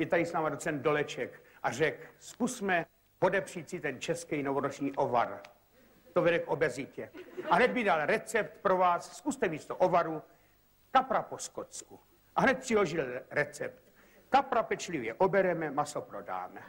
je tady s námi docent Doleček a řekl, zkusme podepřít si ten český novoroční ovar. To vede k obezitě. A hned mi dal recept pro vás, zkuste místo ovaru kapra po skotsku. A hned přiložil recept. Kapra pečlivě obereme, maso prodáme.